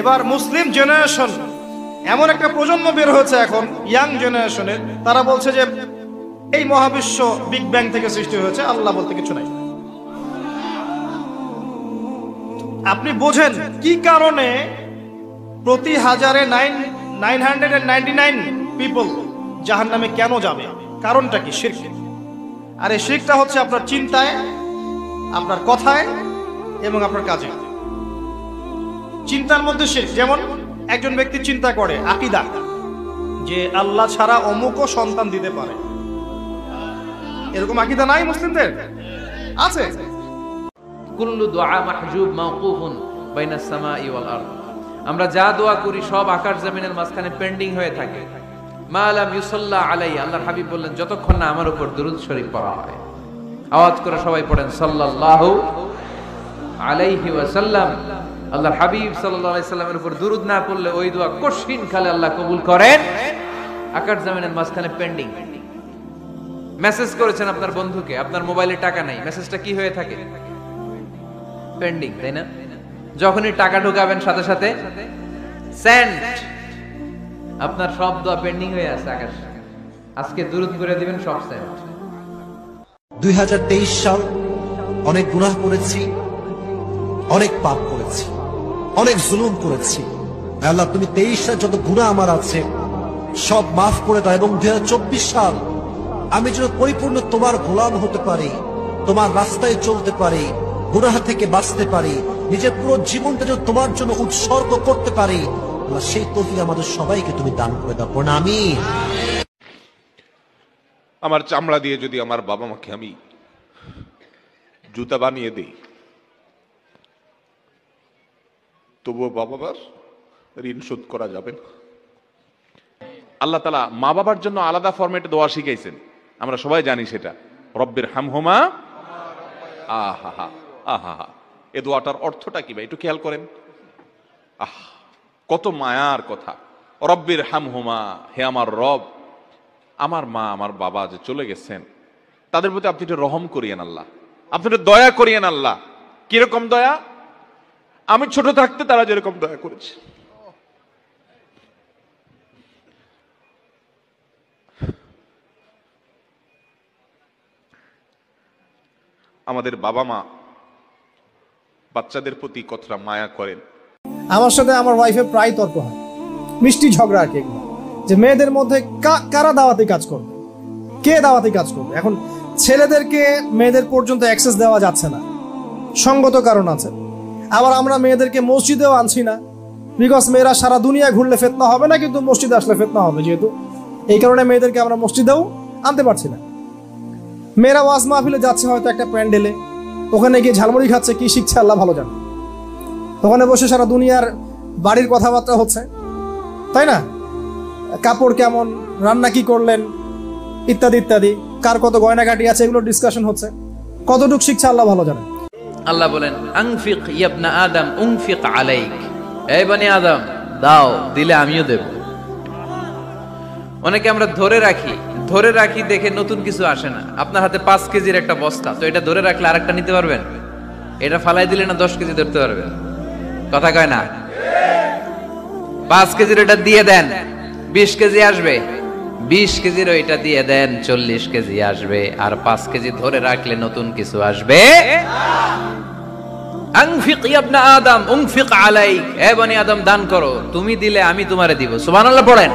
এবার মুসলিম জেনারেশন, এমন একটা প্রজন্ম বের হয়েছে এখন, ইয়াং জেনারেশনের, তারা বলছে যে এই মহাবিশ্ব বিগ ব্যাং থেকে সৃষ্টি হয়েছে, আল্লাহ বলতে কিছু নাই। আপনি বোঝেন কি কারণে প্রতি হাজারে nine nine hundred ninety nine people জাহান নামে কেন যাবে? কারণটা কি? শির্ক। আর এই শিরকটা হচ্ছে আপনার চিন্তায়, আপনার কথায় এবং আপনার কাজে। চিন্তার মধ্যে শির্ক যেমন একজন ব্যক্তি চিন্তা করে, আকিদা, যে আল্লাহ ছাড়া অমুকও সন্তান দিতে পারে। এরকম আকিদা নাই মুসলিমদের? আছে। কুল্লু দোয়া মাহজুব আমরা যা দোয়া করি সব আকাশ জমিনের মাঝখানে পেন্ডিং হয়ে থাকে। মা আলাম ইউসাল্লাহ আলাই আল্লাহ হাবিব বললেন, যতক্ষণ না আমার উপর দুরুদ শরীফ পড়া হয়। আওয়াজ করে সবাই পড়েন, সাল্লাল্লাহু আলাইহি ওয়াসাল্লাম আল্লাহর হাবিব সাল্লামের উপর দুরুদ না পড়লে ওই দোয়া কঠিন খালে আল্লাহ কবুল করেন। আকাশ জামিনের মাঝখানে পেন্ডিং মেসেজ করেছেন আপনার বন্ধুকে, আপনার মোবাইলে টাকা নাই। মেসেজটা কি হয়ে থাকে? পেন্ডিং তাই না? যখনই টাকা ঢুকাবেন সাথে সাথে সেন্ড আপনার সব দোয়া পেন্ডিং হয়ে আছে আকাশ। আজকে দূরত করে দিবেন, সব সেন্ড দুই সাল অনেক গুনাহ করেছি, অনেক পাপ করেছি। অনেক জুলুম করেছি। আল্লাহ, তুমি তেইশ সাল যত গুনাহ আমার আছে, সব মাফ করে দাও এবং দুই সাল আমি যেন পরিপূর্ণ তোমার গোলাম হতে পারি, তোমার রাস্তায় চলতে পারি, গুনাহ থেকে বাঁচতে পারি, নিজের পুরো জীবনটা যেন তোমার জন্য উৎসর্গ করতে পারি। সেই তৌফিক আমাদের সবাইকে তুমি দান করে দাও প্রণামী আমার চামড়া দিয়ে যদি আমার বাবা মাকে আমি জুতা বানিয়ে দিই তবুও বাবা মার ঋণ শোধ করা যাবে না। আল্লাহ তালা মা বাবার জন্য আলাদা ফরম্যাটে দোয়া শিখাইছেন। আমরা সবাই জানি সেটা। রব্বের হামহুমা। আহা আহা এ দোয়াটার অর্থটা কি ভাই? একটু খেয়াল করেন। আহ, কত মায়ার কথা। রব্বের হামহুমা, হে আমার রব, আমার মা, আমার বাবা যে চলে গেছেন, তাদের প্রতি আপনি একটু রহম করিয়েন আল্লাহ। আপনি একটু দয়া করিয়েন আল্লাহ। কীরকম দয়া? আমি ছোট থাকতে তারা যেরকম দয়া করেছে। আমাদের বাবা মা বাচ্চাদের প্রতি কতটা মায়া করেন। আমার সাথে আমার ওয়াইফের প্রায় তর্ক হয়। মিষ্টি ঝগড়া আর কি যে মেয়েদের মধ্যে কারা দাওয়াতে কাজ করবে? কে দাওয়াতে কাজ করবে? এখন ছেলেদেরকে মেয়েদের পর্যন্ত অ্যাক্সেস দেওয়া যাচ্ছে না। সঙ্গত কারণ আছে। আবার আমরা মেয়েদেরকে মসজিদেও আনছি না। বিকজ মেয়েরা সারা দুনিয়া ঘুরলে ফেতনা হবে না, কিন্তু মসজিদে আসলে ফেতনা হবে যেহেতু। এই কারণে মেয়েদেরকে আমরা মসজিদেও আনতে পারছি না। মেয়েরা ওয়াজ মাহফিলে যাচ্ছে হয়তো একটা প্যান্ডেলে। ওখানে গিয়ে ঝালমুড়ি খাচ্ছে, কি শিখছে আল্লাহ ভালো জানে। ওখানে বসে সারা দুনিয়ার বাড়ির কথাবার্তা হচ্ছে। তাই না? কাপড় কেমন, রান্না কি করলেন, ইত্যাদি ইত্যাদি। কার কত গয়নাঘাটি আছে, এগুলো ডিসকাশন হচ্ছে। কতটুক শিখছে আল্লাহ ভালো জানে। আল্লাহ বলেন, আংফিক ইয়াবনা আদম, উংফিক আলাইক। এই বনি আদম, দাও, দিলে আমিও দেব। অনেকে আমরা ধরে রাখি ধরে রাখি দেখে নতুন কিছু আসে না। আপনার হাতে পাঁচ কেজির একটা বস্তা, তো এটা ধরে রাখলে আরেকটা নিতে পারবেন? এটা ফালাই দিলে না দশ কেজি ধরতে পারবেন? কথা কয় না? পাঁচ কেজির এটা দিয়ে দেন, বিশ কেজি আসবে। বিশ কেজির ওইটা দিয়ে দেন, চল্লিশ কেজি আসবে, আর পাঁচ কেজি ধরে রাখলে নতুন কিছু আসবে। আদম আলাইক। এ বনি আদম, দান করো, তুমি দিলে আমি তোমারে দিব। সুবহানাল্লাহ, পড়েন।